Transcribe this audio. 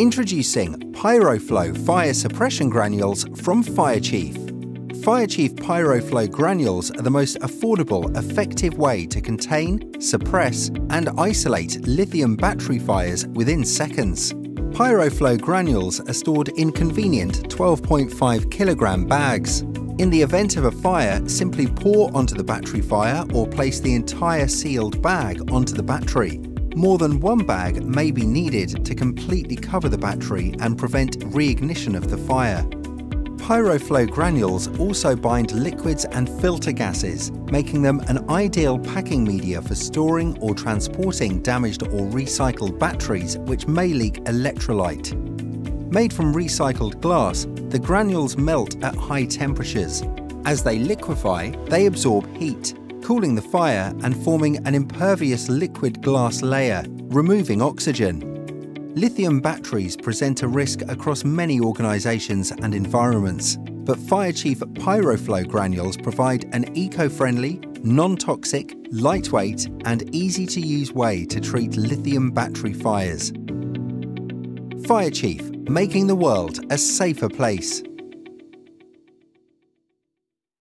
Introducing PyroFlow fire suppression granules from FireChief. FireChief PyroFlow granules are the most affordable, effective way to contain, suppress, and isolate lithium battery fires within seconds. PyroFlow granules are stored in convenient 12.5 kilogram bags. In the event of a fire, simply pour onto the battery fire or place the entire sealed bag onto the battery. More than one bag may be needed to completely cover the battery and prevent reignition of the fire. Pyroflow granules also bind liquids and filter gases, making them an ideal packing media for storing or transporting damaged or recycled batteries which may leak electrolyte. Made from recycled glass, the granules melt at high temperatures. As they liquefy, they absorb heat, cooling the fire and forming an impervious liquid glass layer, removing oxygen. Lithium batteries present a risk across many organisations and environments, but FireChief PyroFlow granules provide an eco-friendly, non-toxic, lightweight and easy-to-use way to treat lithium battery fires. FireChief, making the world a safer place.